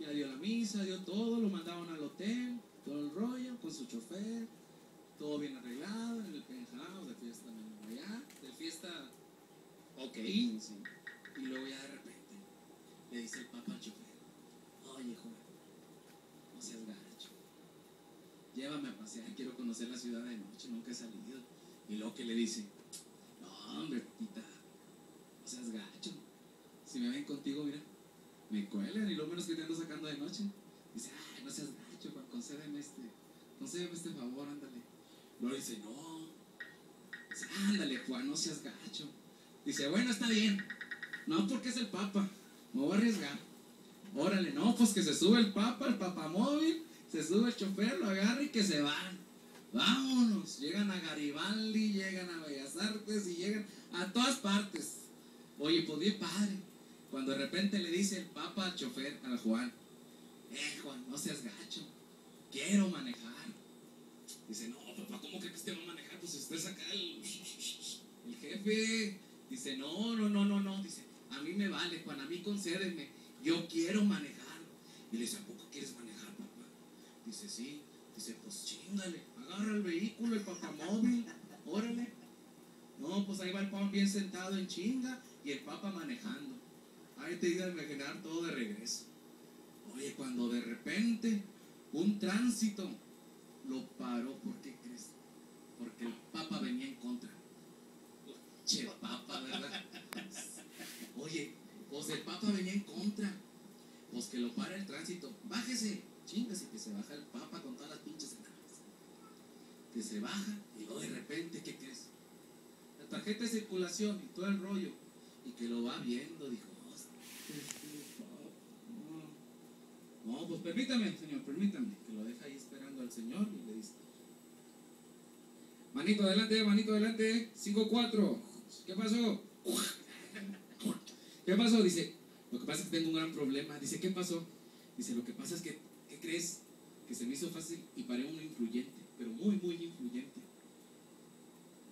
ya dio la misa, dio todo, lo mandaron al hotel, todo el rollo, con su chofer, todo bien arreglado, en el penthouse, de fiesta allá, de fiesta ok, sí. Y luego ya de repente le dice el papa al chofer, oye joven, no seas gacho, llévame a pasear, quiero conocer la ciudad de noche, nunca he salido. Y luego que le dice, no hombre, papita, no seas gacho, si me ven contigo, mira, me cuelan y lo menos que te ando sacando de noche. Dice, ay, no seas gacho, Juan, concédeme este, concédeme este favor, ándale. Luego dice, no, dice, ándale, Juan, no seas gacho. Dice, bueno, está bien. No, porque es el Papa. Me voy a arriesgar. Órale, no, pues que se sube el Papa, el papamóvil, se sube el chofer, lo agarra y que se van. Vámonos. Llegan a Garibaldi, llegan a Bellas Artes y llegan a todas partes. Oye, pues bien padre. Cuando de repente le dice el Papa al chofer, al Juan, eh, Juan, no seas gacho. Quiero manejar. Dice, no, papá, ¿cómo que usted va a manejar? Pues usted es acá el, el jefe. Dice, no, no, no, no, no. Dice, a mí me vale, Juan, a mí concédeme. Yo quiero manejar. Y le dice, ¿a poco quieres manejar, papá? Dice, sí. Dice, pues chingale, agarra el vehículo, el papamóvil, órale. No, pues ahí va el Juan bien sentado en chinga y el papa manejando. Ahí te iba a imaginar todo de regreso. Oye, cuando de repente un tránsito lo paró, ¿por qué crees? Porque el papa venía en contra. Che, papa, ¿verdad? Oye, pues el papa venía en contra. Pues que lo para el tránsito. Bájese, chingase, que se baja el papa con todas las pinches entradas. Que se baja y luego de repente, ¿qué crees? La tarjeta de circulación y todo el rollo. Y que lo va viendo, dijo, no, pues permítame, señor, permítame. Que lo deja ahí esperando al señor y le dice, manito adelante, manito adelante, 5-4. ¿Qué pasó? ¿Qué pasó? Dice, lo que pasa es que tengo un gran problema. Dice, ¿qué pasó? Dice, lo que pasa es que, ¿qué crees? Que se me hizo fácil y paré uno influyente, pero muy, muy influyente.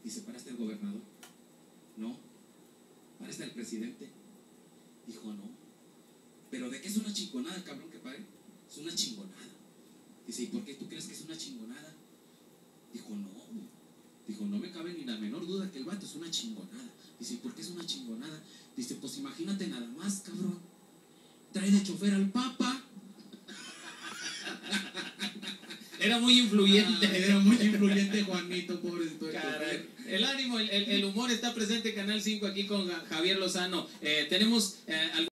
Dice, ¿paraste el gobernador? No. ¿Paraste el presidente? Dijo, no. ¿Pero de qué es una chingonada, cabrón, que pare? Es una chingonada. Dice, ¿y por qué tú crees que es una chingonada? Dijo, no. Dijo, no me cabe ni la menor duda que el vato es una chingonada. Dice, ¿por qué es una chingonada? Dice, pues imagínate nada más, cabrón. Trae de chofer al Papa. Era muy influyente. Ah, era muy influyente Juanito, pobrecito. El ánimo, el, el- humor está presente en Canal 5 aquí con Ja- Javier Lozano. Eh, tenemos eh,